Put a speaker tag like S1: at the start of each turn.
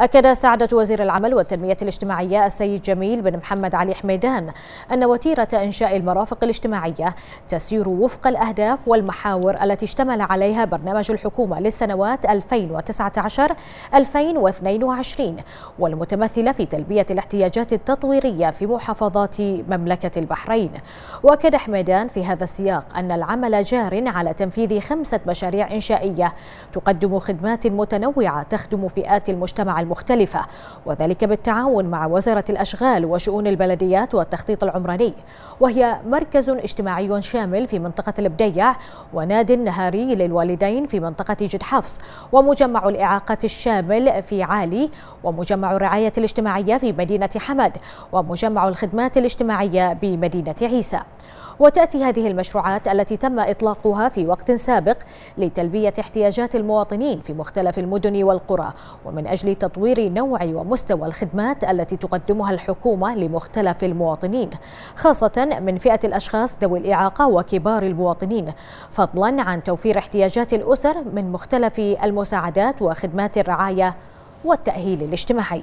S1: أكد سعادة وزير العمل والتنمية الاجتماعية السيد جميل بن محمد علي حميدان أن وتيرة إنشاء المرافق الاجتماعية تسير وفق الأهداف والمحاور التي اشتمل عليها برنامج الحكومة للسنوات 2019-2022 والمتمثلة في تلبية الاحتياجات التطويرية في محافظات مملكة البحرين. وأكد حميدان في هذا السياق أن العمل جار على تنفيذ خمسة مشاريع إنشائية تقدم خدمات متنوعة تخدم فئات المجتمع المختلفة وذلك بالتعاون مع وزارة الأشغال وشؤون البلديات والتخطيط العمراني. وهي مركز اجتماعي شامل في منطقة البديع وناد نهاري للوالدين في منطقة جد حفص ومجمع الإعاقة الشامل في عالي ومجمع الرعاية الاجتماعية في مدينة حمد ومجمع الخدمات الاجتماعية بمدينة عيسى. وتأتي هذه المشروعات التي تم إطلاقها في وقت سابق لتلبية احتياجات المواطنين في مختلف المدن والقرى ومن أجل تطوير نوع ومستوى الخدمات التي تقدمها الحكومة لمختلف المواطنين خاصة من فئة الأشخاص ذوي الإعاقة وكبار المواطنين فضلا عن توفير احتياجات الأسر من مختلف المساعدات وخدمات الرعاية والتأهيل الاجتماعي.